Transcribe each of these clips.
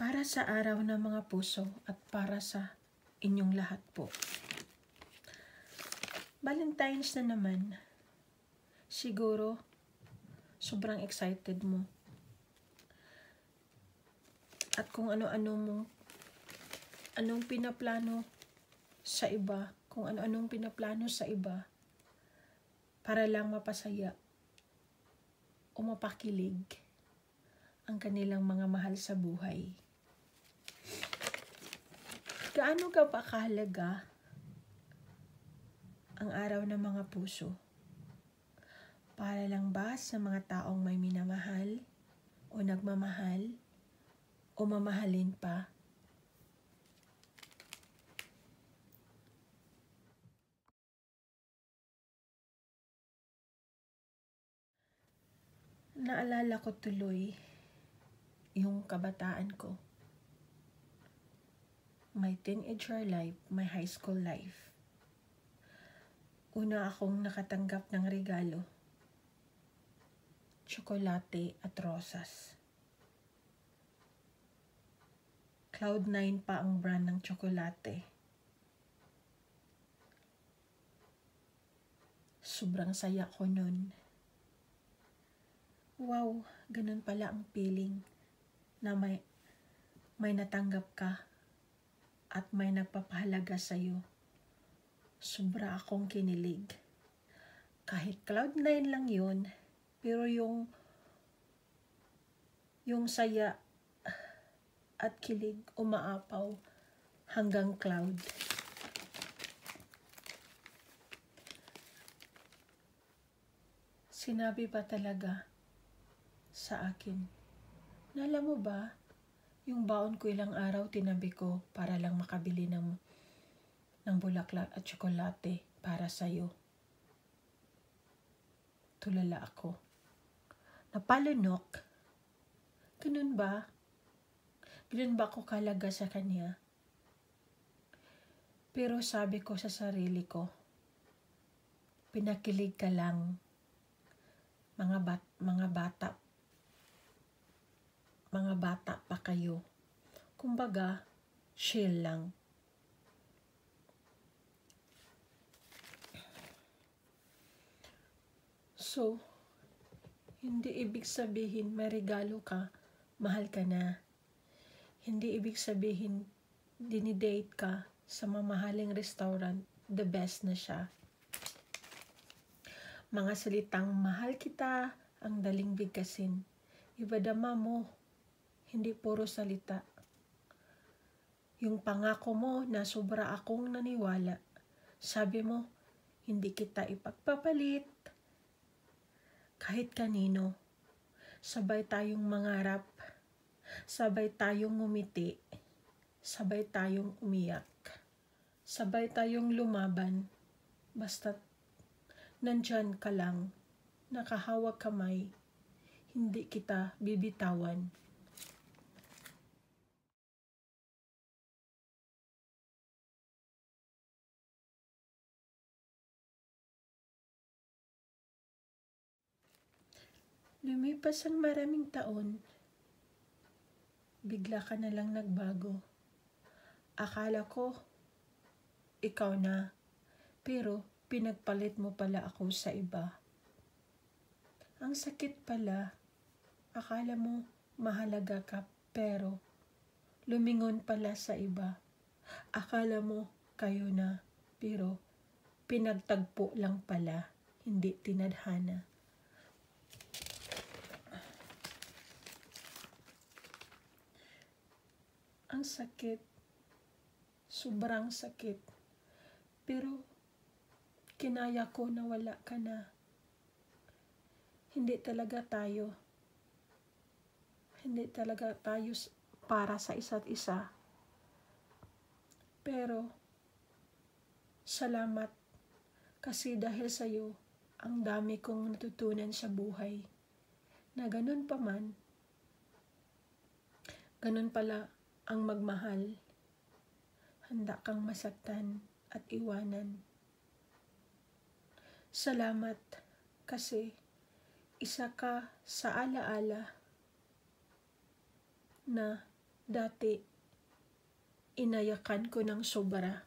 Para sa araw ng mga puso at para sa inyong lahat po. Valentine's na naman. Siguro, sobrang excited mo. At kung ano-ano mo, anong pinaplano sa iba, kung ano-anong pinaplano sa iba, para lang mapasaya o mapakilig ang kanilang mga mahal sa buhay. Gaano ka ba kahalaga ang araw ng mga puso? Para lang ba sa mga taong may minamahal o nagmamahal o mamahalin pa? Naalala ko tuloy yung kabataan ko my teenager life, my high school life. Una akong nakatanggap ng regalo, tsokolate at rosas. Cloud9 pa ang brand ng tsokolate. Sobrang saya ko nun. Wow, ganun pala ang feeling na may, may natanggap ka at may nagpapahalaga sa iyo. Sobra akong kinilig. Kahit cloud9 lang yun, pero yung yung saya at kilig umaapaw hanggang cloud. Sinabi pa talaga sa akin, Nala mo ba, yung baon ko ilang araw tinabi ko para lang makabili ng, ng bulaklak at tsokolate para sa'yo. Tulala ako. Napalunok. Ganun ba? Ganun ba ako kalaga sa kanya? Pero sabi ko sa sarili ko, pinakilig ka lang mga bat, mga bata mga bata pa kayo. Kumbaga, chill lang. So, hindi ibig sabihin may regalo ka, mahal ka na. Hindi ibig sabihin dinidate ka sa mamahaling restaurant, the best na siya. Mga salitang mahal kita, ang daling bigkasin. Ibadama mo hindi puro salita. Yung pangako mo na sobra akong naniwala, sabi mo, hindi kita ipagpapalit. Kahit kanino, sabay tayong mangarap, sabay tayong ngumiti, sabay tayong umiyak, sabay tayong lumaban, basta nandyan ka lang, nakahawak kamay, hindi kita bibitawan. Lumipas ang maraming taon, bigla ka na lang nagbago. Akala ko, ikaw na, pero pinagpalit mo pala ako sa iba. Ang sakit pala, akala mo mahalaga ka, pero lumingon pala sa iba. Akala mo kayo na, pero pinagtagpo lang pala, hindi tinadhana. Ang sakit. Sobrang sakit. Pero, kinaya ko na wala ka na. Hindi talaga tayo. Hindi talaga tayo para sa isa't isa. Pero, salamat kasi dahil sa iyo, ang dami kong natutunan sa buhay. Na ganun pa man, ganun pala ang magmahal. Handa kang masaktan at iwanan. Salamat kasi isa ka sa alaala na Dati, inayakan ko ng sobra.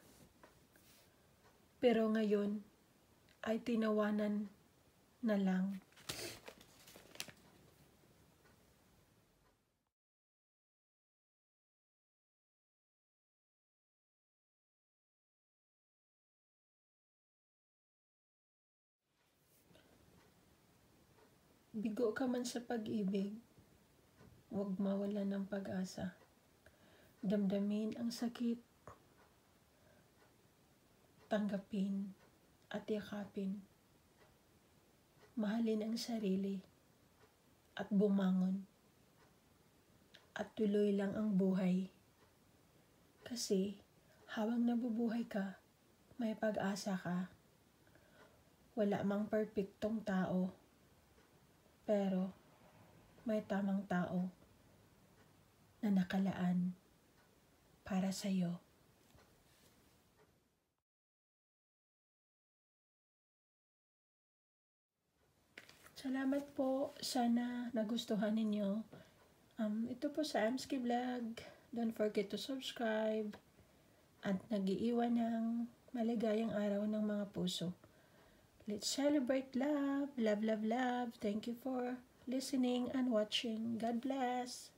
Pero ngayon, ay tinawanan na lang. Bigo ka man sa pag-ibig, huwag mawala ng pag-asa. Damdamin ang sakit, tanggapin at yakapin. Mahalin ang sarili at bumangon. At tuloy lang ang buhay. Kasi habang nabubuhay ka, may pag-asa ka. Wala mang perpektong tao pero may tamang tao na nakalaan para sa iyo. Salamat po. Sana nagustuhan ninyo. Um, ito po sa Amski Vlog. Don't forget to subscribe. At nagiiwan ng maligayang araw ng mga puso. Let's celebrate love, love, love, love. Thank you for listening and watching. God bless.